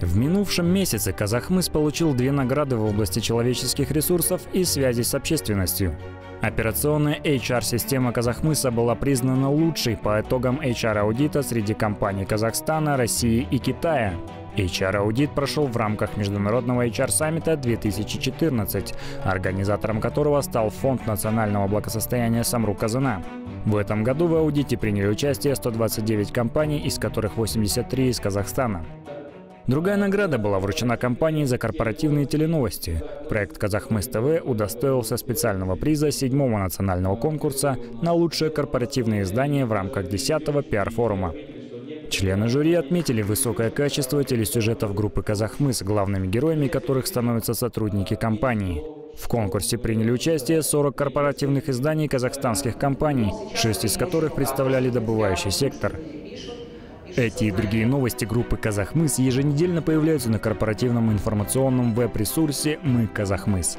В минувшем месяце Казахмыс получил две награды в области человеческих ресурсов и связи с общественностью. Операционная HR-система Казахмыса была признана лучшей по итогам HR-аудита среди компаний Казахстана, России и Китая. HR-аудит прошел в рамках Международного HR-саммита 2014, организатором которого стал Фонд национального благосостояния Самру-Казана. В этом году в аудите приняли участие 129 компаний, из которых 83 из Казахстана. Другая награда была вручена компании за корпоративные теленовости. Проект «Казахмыс ТВ» удостоился специального приза седьмого национального конкурса на лучшее корпоративное издание в рамках 10-го пиар-форума. Члены жюри отметили высокое качество телесюжетов группы «Казахмыс», главными героями которых становятся сотрудники компании. В конкурсе приняли участие 40 корпоративных изданий казахстанских компаний, шесть из которых представляли добывающий сектор. Эти и другие новости группы «Казахмыс» еженедельно появляются на корпоративном информационном веб-ресурсе «Мы Казахмыс».